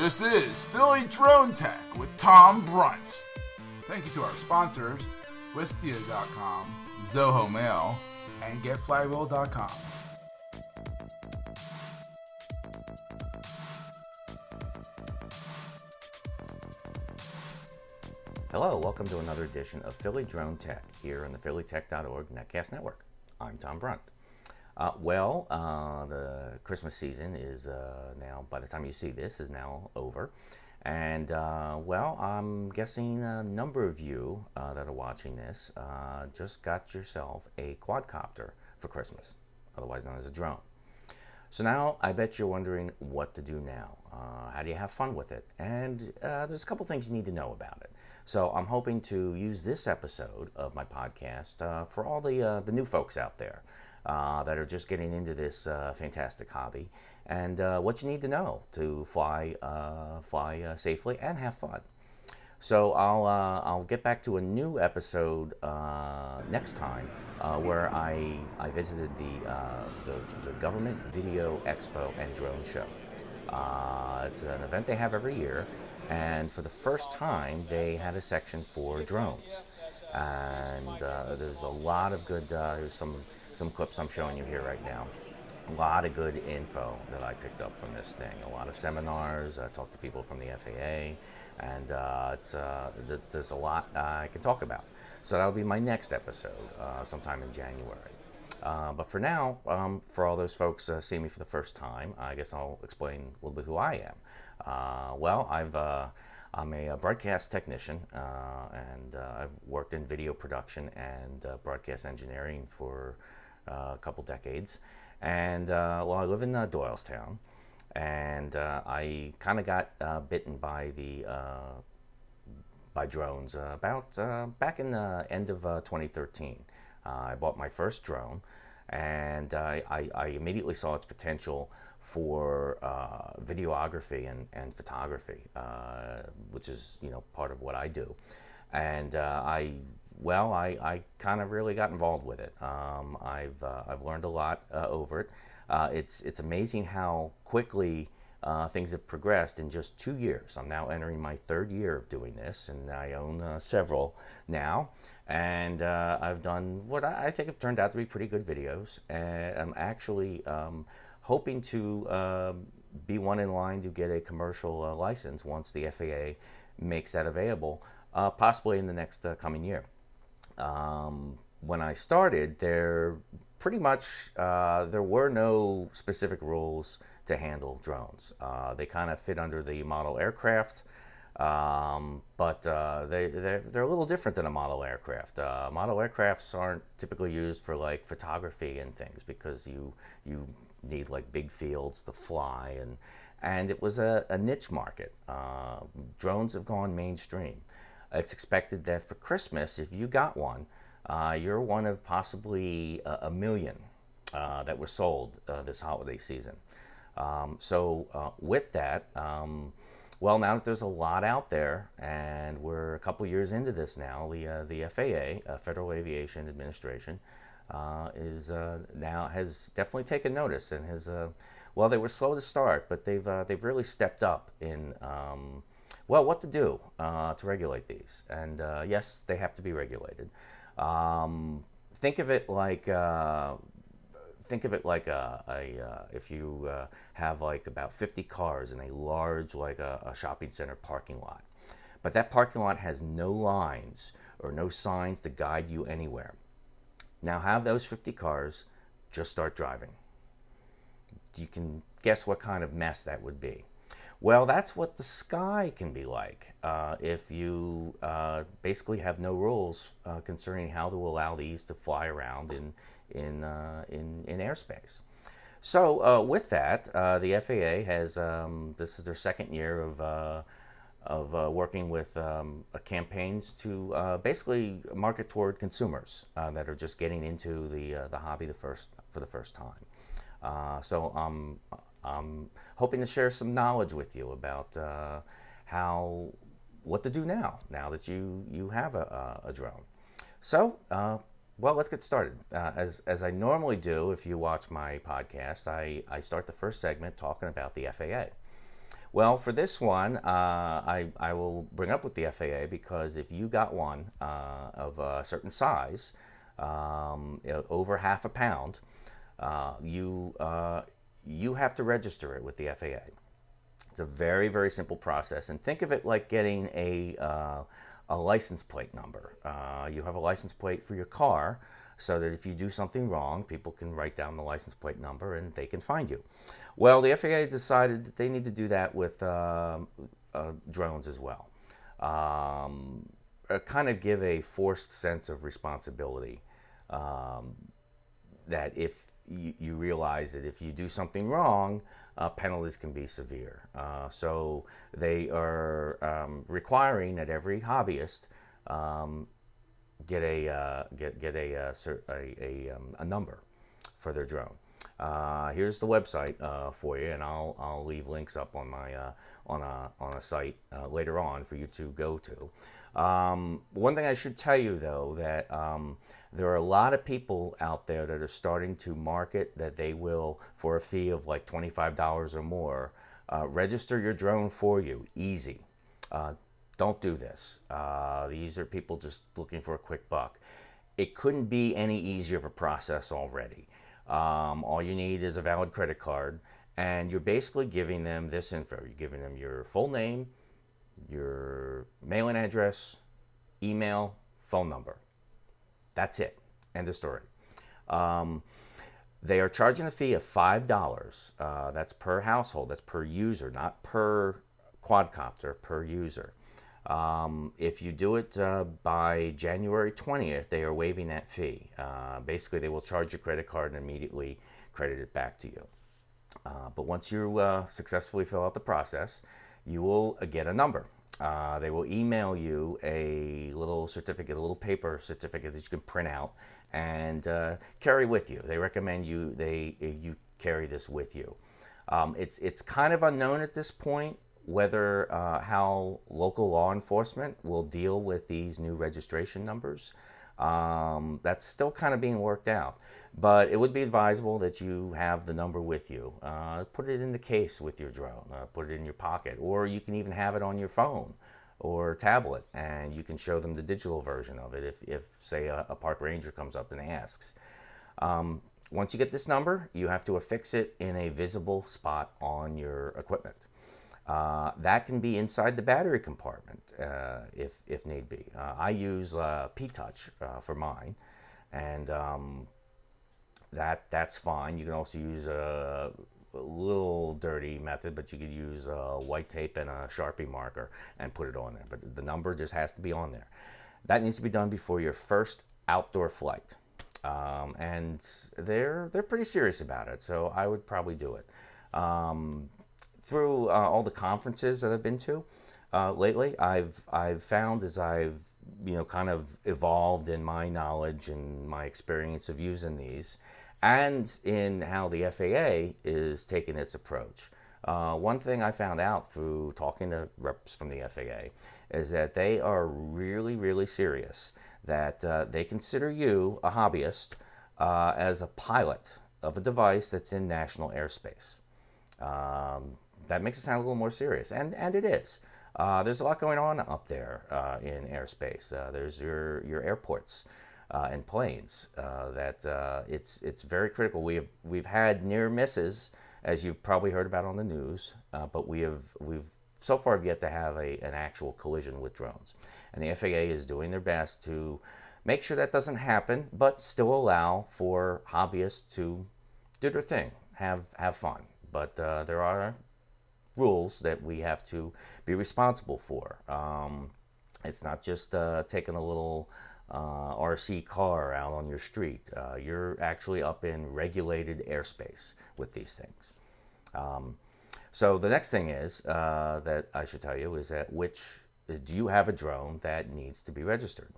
This is Philly Drone Tech with Tom Brunt. Thank you to our sponsors, Wistia.com, Zoho Mail, and GetFlywheel.com. Hello, welcome to another edition of Philly Drone Tech here on the phillytech.org Netcast Network. I'm Tom Brunt. Uh, well, uh, the Christmas season is uh, now, by the time you see this, is now over. And, uh, well, I'm guessing a number of you uh, that are watching this uh, just got yourself a quadcopter for Christmas, otherwise known as a drone. So now I bet you're wondering what to do now. how do you have fun with it? And there's a couple things you need to know about it. So I'm hoping to use this episode of my podcast uh, for all the uh, the new folks out there uh, that are just getting into this uh, fantastic hobby, and uh, what you need to know to fly uh, fly safely and have fun. So I'll I'll get back to a new episode next time where I I visited the, the, the Government Video Expo and Drone Show. it's an event they have every year and for the first time, they had a section for drones. And uh, there's a lot of good, uh, there's some, some clips I'm showing you here right now. A lot of good info that I picked up from this thing. A lot of seminars, I talked to people from the FAA, and uh, it's, uh, there's, there's, a lot I can talk about. So that'll be my next episode uh, sometime in January. Uh, but for now, um, for all those folks uh, seeing me for the first time, I guess I'll explain a little bit who I am. Uh, well, I've uh, I'm a, broadcast technician, uh, and uh, I've worked in video production and uh, broadcast engineering for uh, a couple decades. And uh, well, I live in Doylestown, and I kind of got bitten by the by drones about back in the end of 2013. I bought my first drone, and I, I immediately saw its potential for uh, videography and, and photography, uh, which is you know part of what I do. And uh, I well, I, I kind of really got involved with it. Um, I've uh, I've learned a lot uh, over it. Uh, it's it's amazing how quickly things have progressed in just two years. I'm now entering my third year of doing this, and I own several now. And I've done what I think have turned out to be pretty good videos. And I'm actually um, hoping to uh, be one in line to get a commercial uh, license once the FAA makes that available, uh, possibly in the next uh, coming year. Um, when I started, there pretty much uh, there were no specific rules to handle drones. Uh, they kind of fit under the model aircraft. Um, but uh, they, they're, they're, a little different than a model aircraft. Uh, model aircrafts aren't typically used for like photography and things because you, you need like big fields to fly, and and it was a, a niche market. Uh, drones have gone mainstream. It's expected that for Christmas, if you got one, uh, you're one of possibly a, a million uh, that were sold uh, this holiday season. Um, so with that. Um, well, now that there's a lot out there, and we're a couple years into this now, the, uh, the FAA, uh, Federal Aviation Administration, uh, is uh, now has definitely taken notice and has uh, well they were slow to start but they've uh, they've really stepped up in um, well what to do to regulate these. And yes they have to be regulated. Um, think of it like think of it like a, a uh, if you uh, have like about 50 cars in a large like a, a shopping center parking lot but that parking lot has no lines or no signs to guide you anywhere now have those 50 cars just start driving. You can guess what kind of mess that would be. Well, that's what the sky can be like uh, if you uh, basically have no rules uh, concerning how to allow these to fly around in, in, uh, in, in airspace. So, uh, with that, uh, the FAA has um, this is their second year of of working with um, campaigns to basically market toward consumers that are just getting into the the hobby the first for the first time. So I'm I'm hoping to share some knowledge with you about how what to do now now that you you have a, a drone. So. well, let's get started. as, as I normally do, if you watch my podcast, I, I start the first segment talking about the FAA. Well, for this one, uh, I, I will bring up with the FAA because if you got one uh, of a certain size, um, over half a pound, uh, you, uh, you have to register it with the FAA. It's a very, very simple process. And think of it like getting a, uh, a license plate number. Uh, you have a license plate for your car so that if you do something wrong, people can write down the license plate number and they can find you. Well, the FAA decided that they need to do that with um, uh, drones as well. Um, uh, kind of give a forced sense of responsibility um, that if you, you, realize that if you do something wrong, uh, penalties can be severe. Uh, so they are um, requiring that every hobbyist um, get a uh, get get a uh, a, a, um, a number for their drone. Uh, here's the website uh, for you, and I'll, I'll leave links up on my on a on a site later on for you to go to. Um, one thing I should tell you though that um, there are a lot of people out there that are starting to market that they will for a fee of like twenty five dollars or more uh, register your drone for you, easy. Uh, don't do this. these are people just looking for a quick buck. It couldn't be any easier of a process already. Um, all you need is a valid credit card, and you're basically giving them this info. You're giving them your full name, your mailing address, email, phone number. That's it. End of story. Um, they are charging a fee of $5. Uh, that's per household, that's per user, not per quadcopter, per user. Um, if you do it uh, by January 20th, they are waiving that fee. Uh, basically, they will charge your credit card and immediately credit it back to you. Uh, but once you uh, successfully fill out the process, you will uh, get a number. Uh, they will email you a little certificate, a little paper certificate that you can print out and carry with you. They recommend you they you carry this with you. Um, it's it's kind of unknown at this point whether uh, how local law enforcement will deal with these new registration numbers. Um, that's still kind of being worked out. But it would be advisable that you have the number with you. Uh, put it in the case with your drone, uh, put it in your pocket, or you can even have it on your phone or tablet and you can show them the digital version of it if, if say, a, a park ranger comes up and asks. Um, once you get this number, you have to affix it in a visible spot on your equipment. Uh, that can be inside the battery compartment uh, if, if need be. Uh, I use uh, P-Touch uh, for mine, and um, that, that's fine. You can also use a, a, little dirty method, but you could use white tape and a Sharpie marker and put it on there. But the number just has to be on there. That needs to be done before your first outdoor flight. Um, and they're, they're pretty serious about it, so I would probably do it. Um, through uh, all the conferences that I've been to uh, lately, I've I've found as I've you know kind of evolved in my knowledge and my experience of using these, and in how the FAA is taking its approach. Uh, one thing I found out through talking to reps from the FAA is that they are really, really serious that uh, they consider you, a hobbyist, uh, as a pilot of a device that's in national airspace. Um, that makes it sound a little more serious, and and it is. Uh, there's a lot going on up there uh, in airspace. Uh, there's your your airports uh, and planes. Uh, that uh, it's it's very critical. We have we've had near misses, as you've probably heard about on the news, but we have we've so far have yet to have a, an actual collision with drones. And the FAA is doing their best to make sure that doesn't happen, but still allow for hobbyists to do their thing, have have fun. But there are rules that we have to be responsible for. Um, it's not just uh, taking a little uh, RC car out on your street. Uh, you're actually up in regulated airspace with these things. Um, so the next thing is uh, that I should tell you is that which do you have a drone that needs to be registered?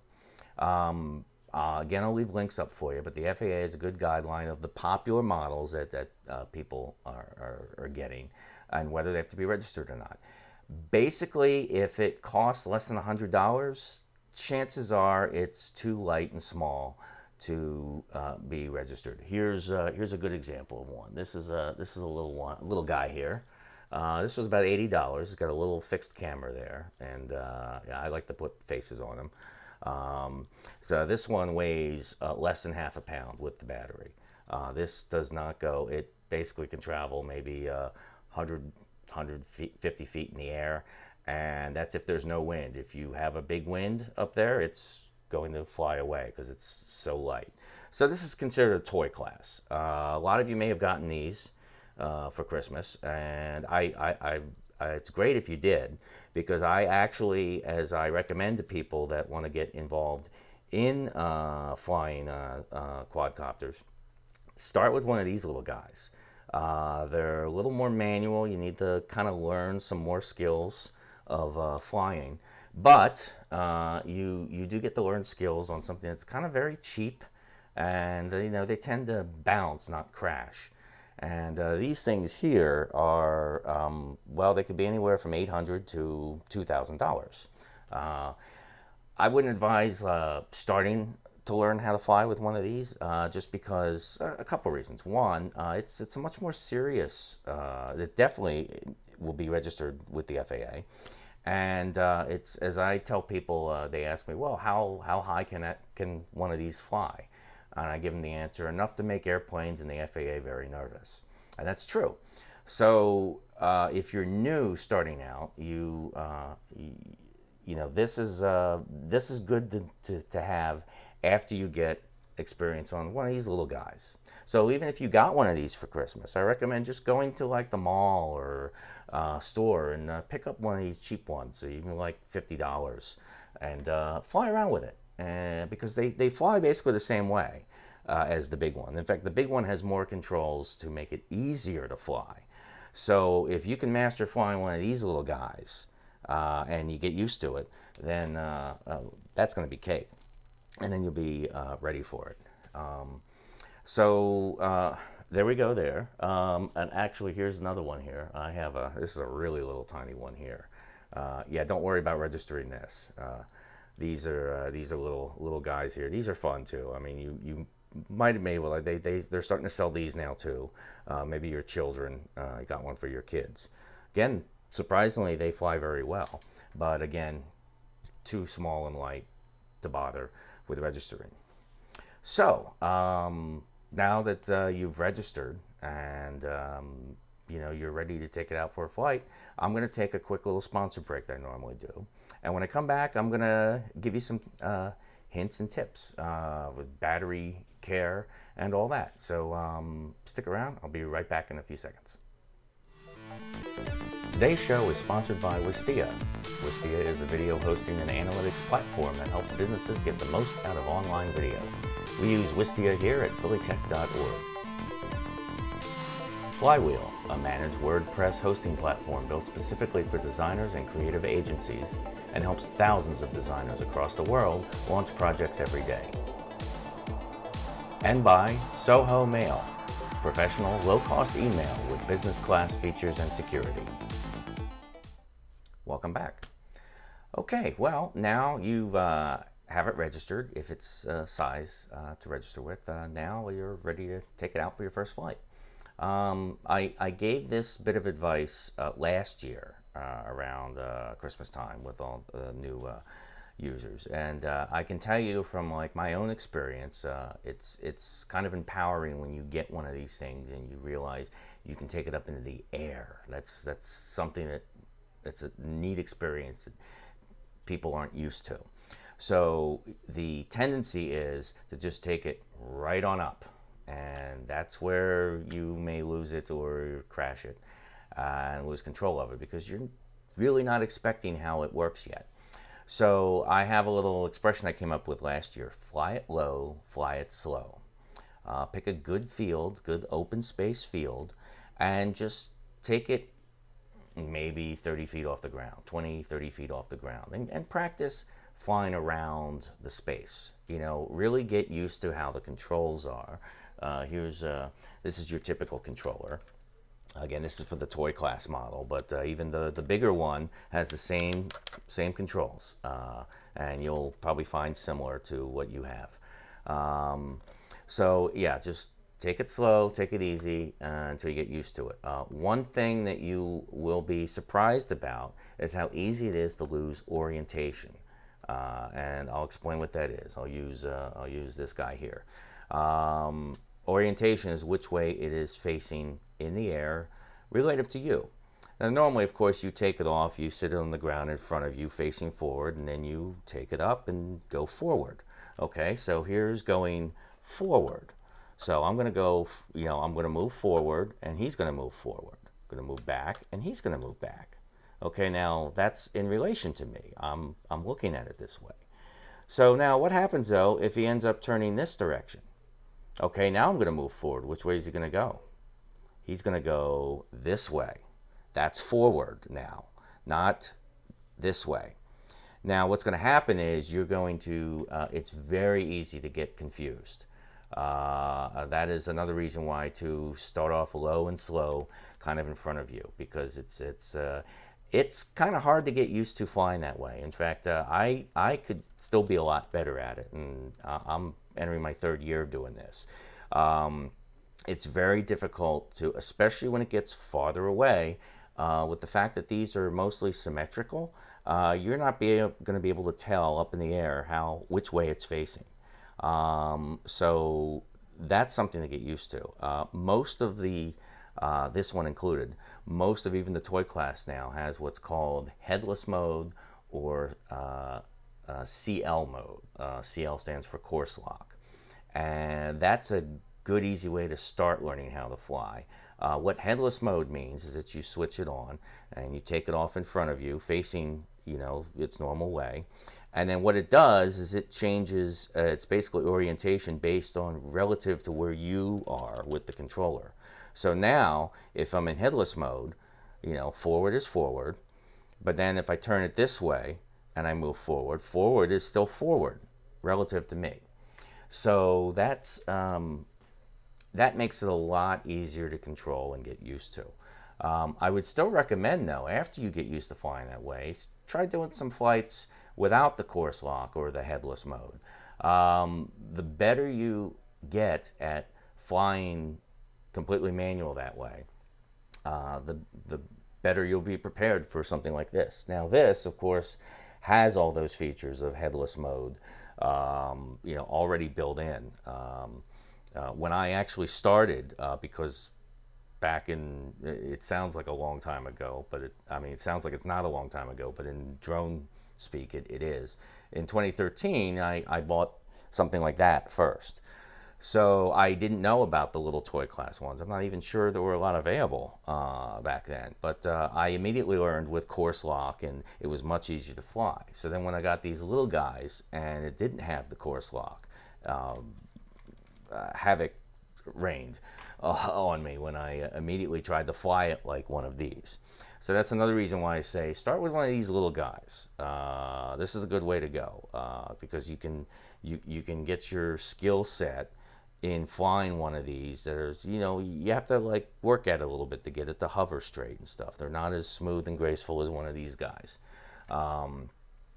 Um, uh, again, I'll leave links up for you, but the FAA is a good guideline of the popular models that, that uh, people are, are, are, getting and whether they have to be registered or not. Basically, if it costs less than $100, chances are it's too light and small to uh, be registered. Here's uh, here's a good example of one. This is a this is a little one, little guy here. Uh, this was about eighty dollars. It's got a little fixed camera there, and uh, yeah, I like to put faces on them. Um, so this one weighs uh, less than half a pound with the battery. Uh, this does not go. It basically can travel maybe 100, uh, 150 feet in the air, and that's if there's no wind. If you have a big wind up there, it's going to fly away because it's so light. So this is considered a toy class. Uh, a lot of you may have gotten these uh, for Christmas, and I, I, I, it's great if you did because I actually, as I recommend to people that want to get involved in uh, flying uh, uh, quadcopters, start with one of these little guys. Uh, they're a little more manual. You need to kind of learn some more skills of flying. But uh, you you do get to learn skills on something that's kind of very cheap, and you know they tend to bounce, not crash. And uh, these things here are um, well, they could be anywhere from eight hundred to two thousand uh, dollars. I wouldn't advise uh, starting to learn how to fly with one of these, uh, just because uh, a couple of reasons. One, uh, it's it's a much more serious. Uh, it definitely will be registered with the FAA, and uh, it's as I tell people, they ask me, well, how, how high can, that, can one of these fly? And I give them the answer enough to make airplanes and the FAA very nervous. And that's true. So if you're new starting out, you, you, you, know, this is, uh, this is good to, to, to have after you get experience on one of these little guys. So even if you got one of these for Christmas, I recommend just going to like the mall or uh, store and uh, pick up one of these cheap ones, even like fifty dollars, and uh, fly around with it. And because they, they fly basically the same way uh, as the big one. In fact, the big one has more controls to make it easier to fly. So if you can master flying one of these little guys uh, and you get used to it, then uh, that's going to be cake, and then you'll be ready for it. Um, so uh, there we go there. Um, and actually, here's another one here. I have a, this is a really little tiny one here. Uh, yeah, don't worry about registering this. Uh, these are uh, these are little little guys here. These are fun too. I mean, you you might have made well. They they they're starting to sell these now too. Uh, maybe your children uh, got one for your kids. Again, surprisingly, they fly very well. But again, too small and light to bother with registering. So, um, now that uh, you've registered and um, you know you're ready to take it out for a flight, I'm going to take a quick little sponsor break that I normally do. And when I come back, I'm going to give you some uh, hints and tips uh, with battery care and all that. So um, stick around. I'll be right back in a few seconds. Today's show is sponsored by Wistia. Wistia is a video hosting and analytics platform that helps businesses get the most out of online video. We use Wistia here at phillytech.org. Flywheel, a managed WordPress hosting platform built specifically for designers and creative agencies and helps thousands of designers across the world launch projects every day. And by Zoho Mail, professional, low-cost email with business class features and security. Welcome back. Okay, well, now you've uh, have it registered if it's uh, size uh, to register with. Uh, now you're ready to take it out for your first flight. Um, I, I, gave this bit of advice uh, last year uh, around Christmas time with all the new users, and I can tell you from like my own experience, it's it's kind of empowering when you get one of these things and you realize you can take it up into the air. That's that's something that that's a neat experience that people aren't used to. So the tendency is to just take it right on up. And that's where you may lose it or crash it uh, and lose control of it because you're really not expecting how it works yet. So I have a little expression I came up with last year fly it low, fly it slow. Uh, pick a good field, good open space field, and just take it maybe 30 feet off the ground, 20, 30 feet off the ground, and, and practice flying around the space. You know, really get used to how the controls are. Uh, here's uh, this is your typical controller. Again, this is for the toy class model, but uh, even the, the bigger one has the same same controls, uh, and you'll probably find similar to what you have. Um, so yeah, just take it slow, take it easy uh, until you get used to it. Uh, one thing that you will be surprised about is how easy it is to lose orientation. Uh, and I'll explain what that is. I'll use, uh, I'll use this guy here. Um, orientation is which way it is facing in the air relative to you. Now, normally, of course, you take it off, you sit it on the ground in front of you facing forward, and then you take it up and go forward. Okay, so here's going forward. So I'm going to go, you know, I'm going to move forward and he's going to move forward. I'm going to move back and he's going to move back. Okay, now that's in relation to me. I'm, I'm looking at it this way. So now what happens though if he ends up turning this direction? Okay, now I'm going to move forward. Which way is he going to go? He's going to go this way. That's forward now, not this way. Now, what's going to happen is you're going to, uh, it's very easy to get confused. Uh, that is another reason why to start off low and slow, kind of in front of you, because it's it's uh, it's kind of hard to get used to flying that way. In fact, uh, I I could still be a lot better at it, and uh, I'm entering my third year of doing this. Um, it's very difficult to, especially when it gets farther away. Uh, with the fact that these are mostly symmetrical, you're not going to be able to tell up in the air how which way it's facing. Um, so that's something to get used to. Uh, most of the, uh, this one included, most of even the toy class now has what's called headless mode or uh, uh CL mode. Uh, CL stands for course lock. And that's a good, easy way to start learning how to fly. Uh, what headless mode means is that you switch it on and you take it off in front of you, facing you know its normal way, and then what it does is it changes, uh, it's basically orientation based on relative to where you are with the controller. So now, if I'm in headless mode, you know, forward is forward, but then if I turn it this way and I move forward, forward is still forward relative to me. So that's, um, that makes it a lot easier to control and get used to. Um, I would still recommend, though, after you get used to flying that way, try doing some flights without the course lock or the headless mode. Um, the better you get at flying completely manual that way, uh, the, the better you'll be prepared for something like this. Now, this, of course, has all those features of headless mode, um, you know, already built in. Um, uh, when I actually started, uh, because back in, it sounds like a long time ago, but it, I mean, it sounds like it's not a long time ago, but in drone speak, it, it is. In 2013, I, I bought something like that first. So I didn't know about the little toy class ones. I'm not even sure there were a lot available uh, back then. But uh, I immediately learned with course lock, and it was much easier to fly. So then when I got these little guys, and it didn't have the course lock, um, uh, havoc reigned uh, on me when I immediately tried to fly it like one of these. So that's another reason why I say start with one of these little guys. Uh, this is a good way to go uh, because you can you, you can get your skill set in flying one of these. There's you know you have to like work at it a little bit to get it to hover straight and stuff. They're not as smooth and graceful as one of these guys. Um,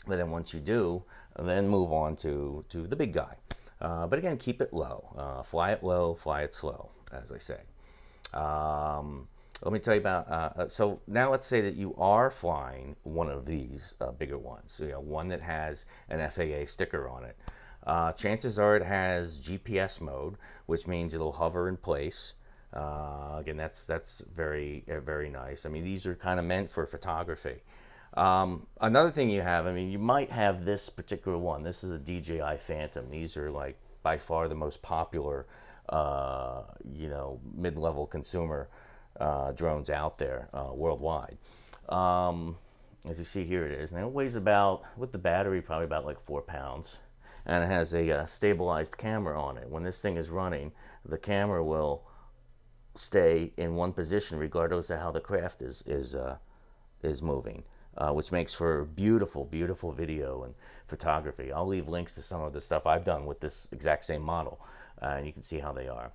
but then once you do, then move on to to the big guy. Uh, but again, keep it low. Uh, fly it low, fly it slow, as I say. Um, let me tell you about, uh, uh, so now let's say that you are flying one of these uh, bigger ones, you know, one that has an FAA sticker on it. Uh, chances are it has GPS mode, which means it'll hover in place. Uh, again, that's, that's very, uh, very nice. I mean, these are kind of meant for photography. Um, another thing you have, I mean, you might have this particular one. This is a DJI Phantom. These are like by far the most popular, you know, mid-level consumer uh, drones out there uh, worldwide. Um, as you see here it is. Now it weighs about, with the battery, probably about like four pounds. And it has a uh, stabilized camera on it. When this thing is running, the camera will stay in one position regardless of how the craft is, is, uh, is moving. Uh, which makes for beautiful, beautiful video and photography. I'll leave links to some of the stuff I've done with this exact same model, uh, and you can see how they are.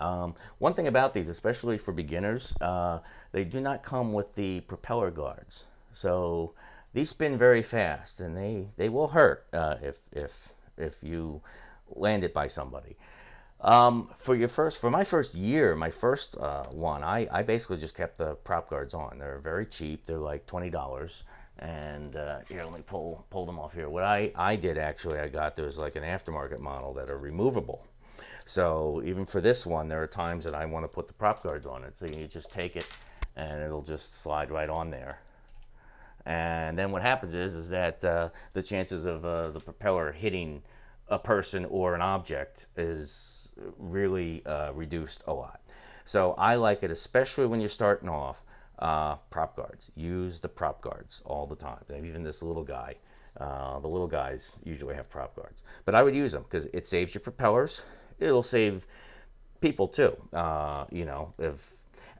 Um, one thing about these, especially for beginners, uh, they do not come with the propeller guards. So these spin very fast and they, they will hurt uh, if, if, if you land it by somebody. Um, for your first, for my first year, my first uh, one, I, I basically just kept the prop guards on. They're very cheap. They're like twenty dollars. And uh, here, let me pull pull them off here. What I, I did actually, I got there's like an aftermarket model that are removable. So even for this one, there are times that I want to put the prop guards on it. So you just take it, and it'll just slide right on there. And then what happens is is that uh, the chances of uh, the propeller hitting a person or an object is really uh, reduced a lot. So I like it, especially when you're starting off. Uh, prop guards. Use the prop guards all the time. Even this little guy, uh, the little guys usually have prop guards. But I would use them because it saves your propellers. It'll save people too. Uh, you know, if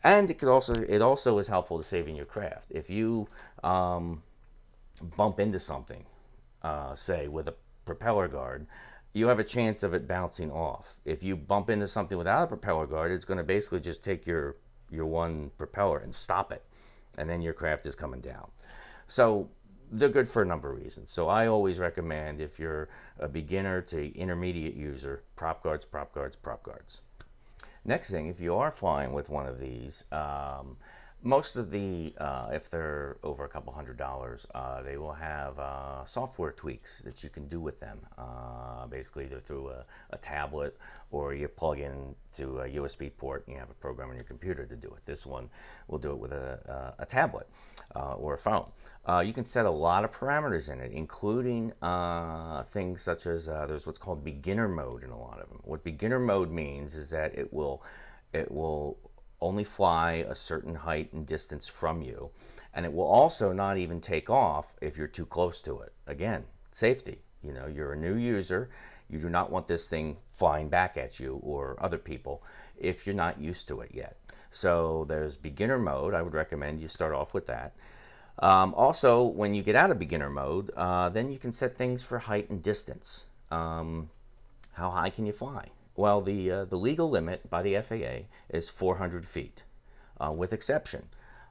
and it could also it also is helpful to saving your craft. If you um, bump into something, uh, say with a propeller guard, you have a chance of it bouncing off. If you bump into something without a propeller guard, it's going to basically just take your your one propeller and stop it, and then your craft is coming down. So they're good for a number of reasons. So I always recommend if you're a beginner to intermediate user, prop guards, prop guards, prop guards. Next thing, if you are flying with one of these, um, most of the, uh, if they're over a couple hundred dollars, uh, they will have uh, software tweaks that you can do with them. Uh, basically, either through a, a, tablet or you plug in to a USB port and you have a program on your computer to do it. This one will do it with a, a tablet uh, or a phone. Uh, you can set a lot of parameters in it, including things such as there's what's called beginner mode in a lot of them. What beginner mode means is that it will it will only fly a certain height and distance from you. And it will also not even take off if you're too close to it. Again, safety. You know, you're a new user. You do not want this thing flying back at you or other people if you're not used to it yet. So there's beginner mode. I would recommend you start off with that. Um, also, when you get out of beginner mode, uh, then you can set things for height and distance. Um, how high can you fly? Well, the, uh, the legal limit by the FAA is 400 feet, uh, with exception.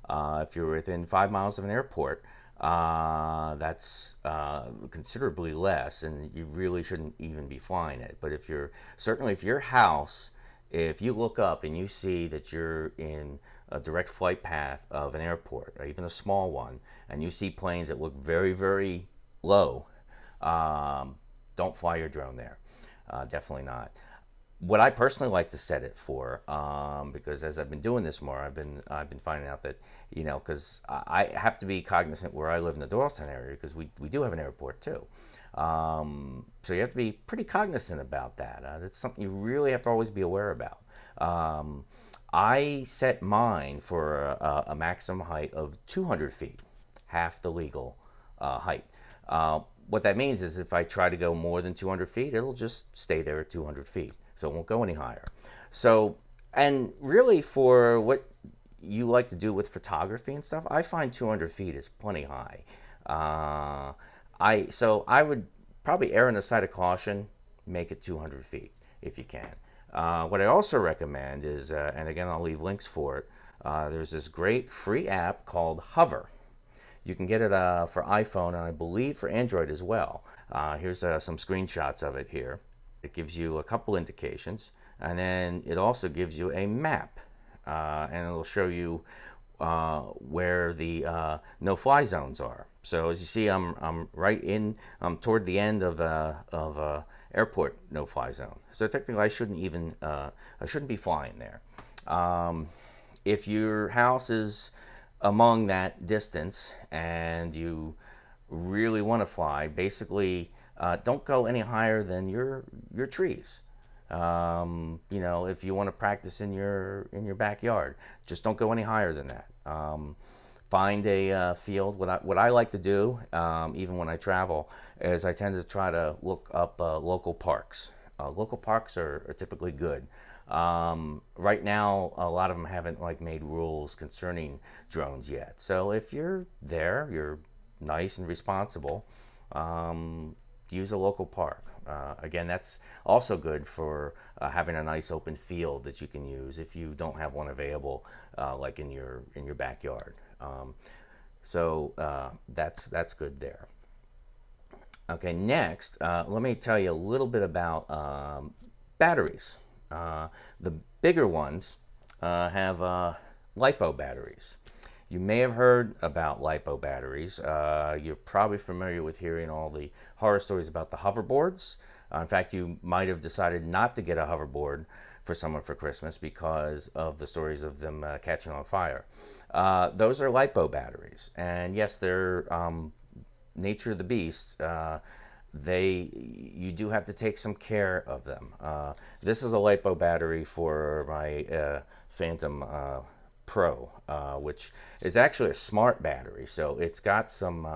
Uh, if you're within five miles of an airport, uh, that's uh, considerably less, and you really shouldn't even be flying it. But if you're certainly if your house, if you look up and you see that you're in a direct flight path of an airport, or even a small one, and you see planes that look very, very low, um, don't fly your drone there. Uh, definitely not what I personally like to set it for, um, because as I've been doing this more, I've been I've been finding out that you know because I have to be cognizant where I live in the Doylestown area because we we do have an airport too, um, so you have to be pretty cognizant about that. Uh, that's something you really have to always be aware about. Um, I set mine for a, a, maximum height of 200 feet, half the legal uh, height. Uh, what that means is if I try to go more than 200 feet, it'll just stay there at 200 feet so it won't go any higher. So, and really for what you like to do with photography and stuff, I find 200 feet is plenty high. Uh, I so I would probably err on the side of caution, make it 200 feet if you can. Uh, what I also recommend is, uh, and again I'll leave links for it. Uh, there's this great free app called Hover. You can get it uh, for iPhone and I believe for Android as well. Uh, here's some screenshots of it here. It gives you a couple indications, and then it also gives you a map, uh, and it'll show you uh, where the uh, no-fly zones are. So as you see, I'm, I'm right in, I'm toward the end of a, of a airport no-fly zone. So technically, I shouldn't even, uh, I shouldn't be flying there. Um, if your house is among that distance and you really want to fly, basically uh, don't go any higher than your your trees. Um, you know, if you want to practice in your in your backyard, just don't go any higher than that. Um, find a uh, field. What I what I like to do, um, even when I travel, is I tend to try to look up uh, local parks. Uh, local parks are, are typically good. Um, right now, a lot of them haven't like made rules concerning drones yet. So if you're there, you're nice and responsible. Um, use a local park. Uh, again, that's also good for uh, having a nice open field that you can use if you don't have one available, uh, like in your in your backyard. Um, so uh, that's that's good there. Okay, next, uh, let me tell you a little bit about um, batteries. Uh, the bigger ones have LiPo batteries. You may have heard about LiPo batteries. Uh, you're probably familiar with hearing all the horror stories about the hoverboards. Uh, in fact, you might have decided not to get a hoverboard for someone for Christmas because of the stories of them uh, catching on fire. Uh, those are LiPo batteries, and yes, they're um, nature of the beast. Uh, they you do have to take some care of them. Uh, this is a LiPo battery for my uh, Phantom uh, Pro, which is actually a smart battery. So it's got some.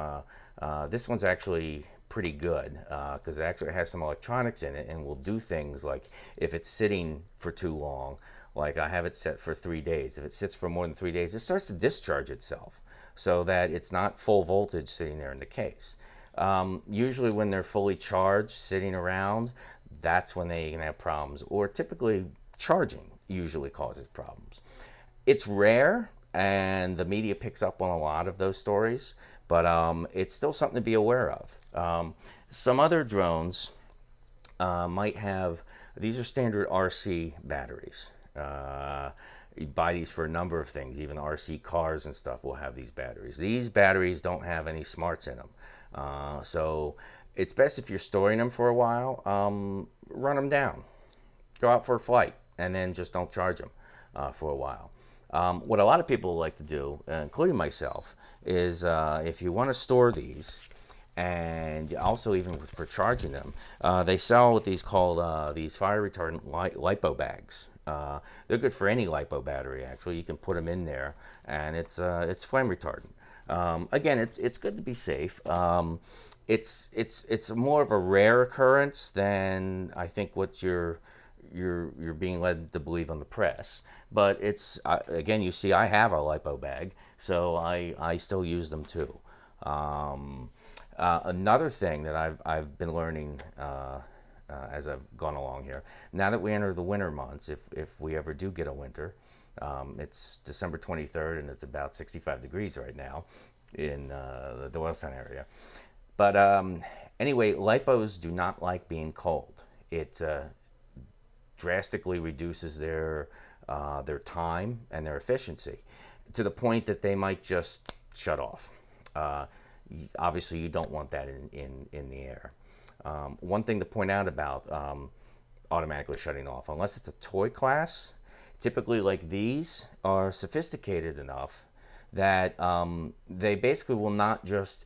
this one's actually pretty good because uh, it actually has some electronics in it and will do things like if it's sitting for too long, like I have it set for three days. If it sits for more than three days, it starts to discharge itself so that it's not full voltage sitting there in the case. Um, usually, when they're fully charged sitting around, that's when they can have problems, or typically charging usually causes problems. It's rare, and the media picks up on a lot of those stories, but um, it's still something to be aware of. Um, some other drones uh, might have, these are standard RC batteries. Uh, you buy these for a number of things. Even RC cars and stuff will have these batteries. These batteries don't have any smarts in them. Uh, so it's best if you're storing them for a while, um, run them down. Go out for a flight and then just don't charge them uh, for a while. Um, what a lot of people like to do, uh, including myself, is uh, if you want to store these, and also even for charging them, uh, they sell what these called uh, these fire retardant li- lipo bags. Uh, they're good for any lipo battery. Actually, you can put them in there, and it's uh, it's flame retardant. Um, again, it's it's good to be safe. Um, it's it's it's more of a rare occurrence than I think what you're you're you're being led to believe on the press. But it's again, you see, I have a lipo bag, so I I still use them too. Um, uh, another thing that I've I've been learning. Uh, uh, as I've gone along here. Now that we enter the winter months, if, if we ever do get a winter, um, it's December 23rd and it's about 65 degrees right now in uh, the Doylestown area. But um, anyway, lipos do not like being cold. It uh, drastically reduces their uh, their time and their efficiency to the point that they might just shut off. Uh, obviously, you don't want that in, in, in the air. Um, one thing to point out about um, automatically shutting off, unless it's a toy class, typically like these are sophisticated enough that um, they basically will not just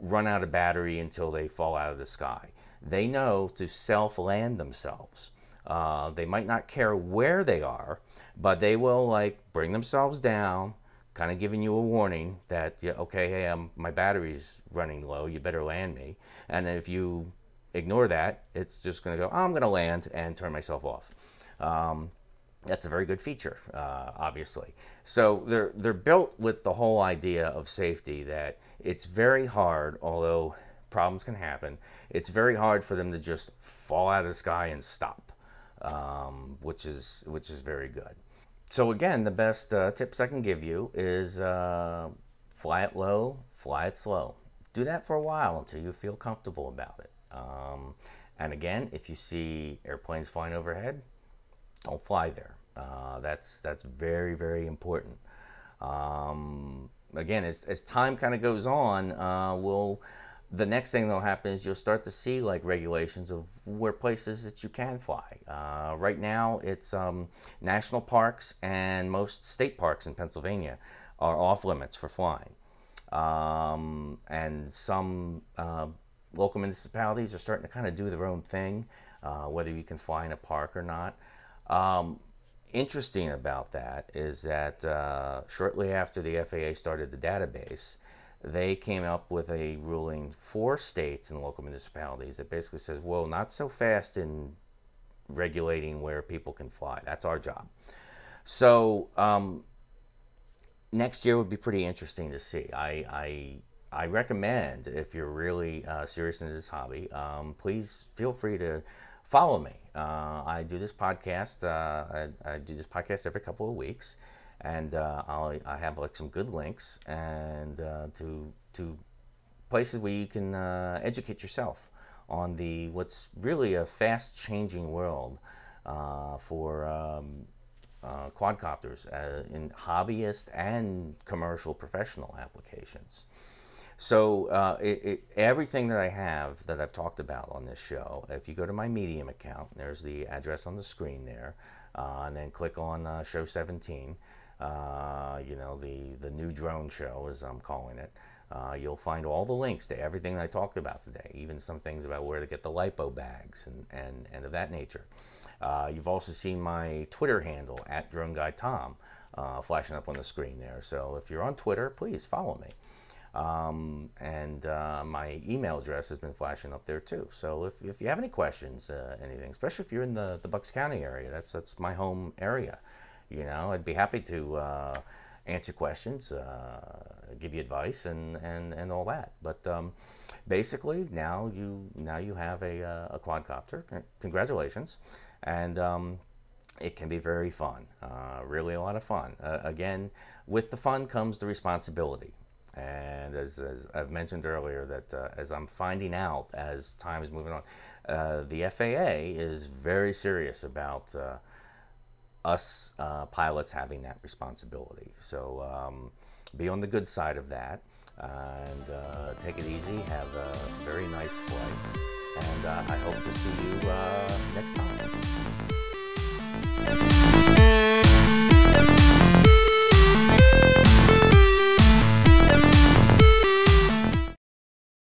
run out of battery until they fall out of the sky. They know to self land themselves. Uh, they might not care where they are, but they will like bring themselves down, kind of giving you a warning that yeah, okay, hey, I'm, my battery's running low. You better land me. And if you ignore that, it's just going to go. Oh, I'm going to land and turn myself off. Um, that's a very good feature, uh, obviously. So they're they're built with the whole idea of safety that it's very hard, although problems can happen. It's very hard for them to just fall out of the sky and stop, um, which is which is very good. So again, the best uh, tips I can give you is uh, fly it low, fly it slow. Do that for a while until you feel comfortable about it. Um, and again, if you see airplanes flying overhead, don't fly there. Uh, that's that's very very important. Um, again, as, as time kind of goes on, uh, we'll the next thing that'll happen is you'll start to see like regulations of where places that you can fly. Uh, right now, it's um, national parks and most state parks in Pennsylvania are off limits for flying, um, and some uh, local municipalities are starting to kind of do their own thing, uh, whether you can fly in a park or not. Um, interesting about that is that uh, shortly after the FAA started the database, they came up with a ruling for states and local municipalities that basically says, "Well, not so fast in regulating where people can fly. That's our job." So um, next year would be pretty interesting to see. I, I I recommend if you're really uh, serious in this hobby, um, please feel free to follow me. Uh, I do this podcast. Uh, I, I, do this podcast every couple of weeks, and uh, I'll, I have like some good links and uh, to to places where you can uh, educate yourself on the what's really a fast changing world uh, for um, uh, quadcopters uh, in hobbyist and commercial professional applications. So uh, it, it, everything that I have that I've talked about on this show, if you go to my Medium account, there's the address on the screen there, uh, and then click on uh, Show 17. Uh, you know the the new drone show, as I'm calling it. Uh, you'll find all the links to everything I talked about today, even some things about where to get the lipo bags and, and, and of that nature. Uh, you've also seen my Twitter handle at Drone Guy Tom uh, flashing up on the screen there. So if you're on Twitter, please follow me. Um, and uh, my email address has been flashing up there too. So if, if you have any questions, uh, anything, especially if you're in the, the Bucks County area, that's that's my home area. You know, I'd be happy to uh, answer questions, uh, give you advice, and, and, and all that. But um, basically, now you now you have a, uh, a quadcopter. Congratulations, and um, it can be very fun, uh, really a lot of fun. Uh, again, with the fun comes the responsibility. And as, as I've mentioned earlier, that uh, as I'm finding out as time is moving on, uh, the FAA is very serious about us uh, pilots having that responsibility. So um, be on the good side of that and uh, take it easy. Have a very nice flight. And uh, I hope to see you uh, next time.